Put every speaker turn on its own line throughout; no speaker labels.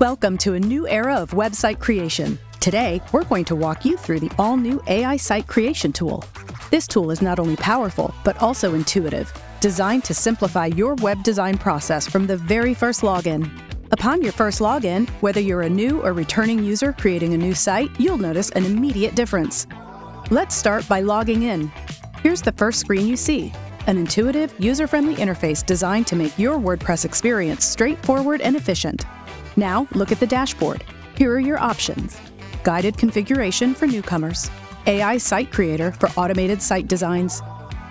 Welcome to a new era of website creation. Today, we're going to walk you through the all new AI Site Creation tool. This tool is not only powerful, but also intuitive, designed to simplify your web design process from the very first login. Upon your first login, whether you're a new or returning user creating a new site, you'll notice an immediate difference. Let's start by logging in. Here's the first screen you see an intuitive, user friendly interface designed to make your WordPress experience straightforward and efficient. Now, look at the dashboard. Here are your options guided configuration for newcomers, AI Site Creator for automated site designs,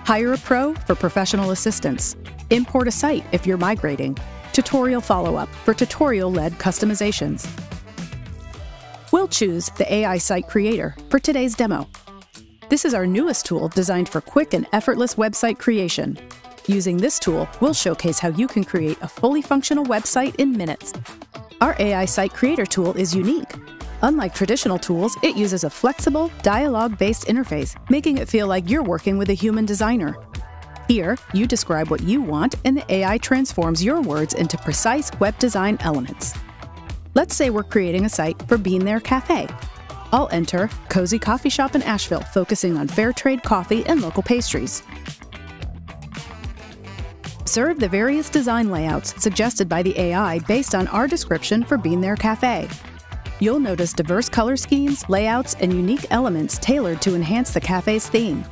hire a pro for professional assistance, import a site if you're migrating, tutorial follow up for tutorial led customizations. We'll choose the AI Site Creator for today's demo. This is our newest tool designed for quick and effortless website creation. Using this tool, we'll showcase how you can create a fully functional website in minutes. Our AI Site Creator tool is unique. Unlike traditional tools, it uses a flexible, dialogue based interface, making it feel like you're working with a human designer. Here, you describe what you want, and the AI transforms your words into precise web design elements. Let's say we're creating a site for Bean There Cafe. I'll enter Cozy Coffee Shop in Asheville, focusing on fair trade coffee and local pastries. Observe the various design layouts suggested by the AI based on our description for Bean There Cafe. You'll notice diverse color schemes, layouts, and unique elements tailored to enhance the cafe's theme.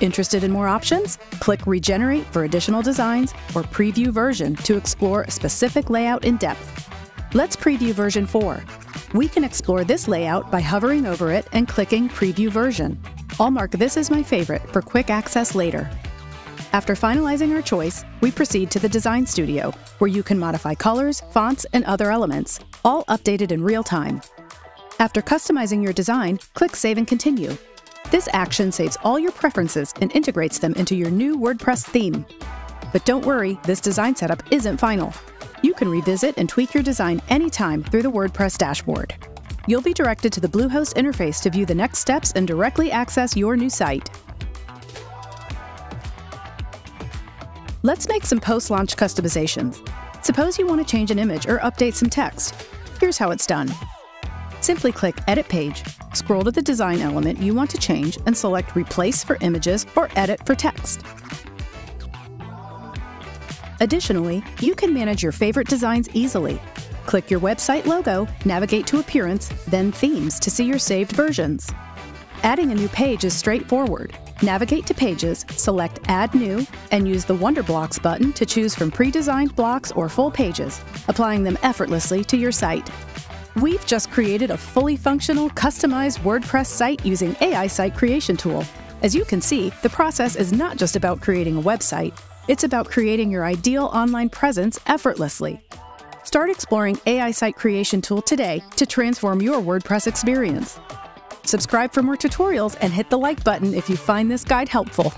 Interested in more options? Click Regenerate for additional designs or Preview version to explore a specific layout in depth. Let's preview version 4. We can explore this layout by hovering over it and clicking Preview version. I'll mark this as my favorite for quick access later. After finalizing our choice, we proceed to the Design Studio, where you can modify colors, fonts, and other elements, all updated in real time. After customizing your design, click Save and Continue. This action saves all your preferences and integrates them into your new WordPress theme. But don't worry, this design setup isn't final. You can revisit and tweak your design anytime through the WordPress dashboard. You'll be directed to the Bluehost interface to view the next steps and directly access your new site. Let's make some post-launch customizations. Suppose you want to change an image or update some text. Here's how it's done. Simply click Edit Page, scroll to the design element you want to change, and select Replace for images or Edit for text. Additionally, you can manage your favorite designs easily. Click your website logo, navigate to Appearance, then Themes to see your saved versions. Adding a new page is straightforward. Navigate to Pages, select Add New, and use the Wonder Blocks button to choose from pre-designed blocks or full pages, applying them effortlessly to your site. We've just created a fully functional, customized WordPress site using AI Site Creation Tool. As you can see, the process is not just about creating a website, it's about creating your ideal online presence effortlessly. Start exploring AI Site Creation Tool today to transform your WordPress experience. Subscribe for more tutorials and hit the like button if you find this guide helpful.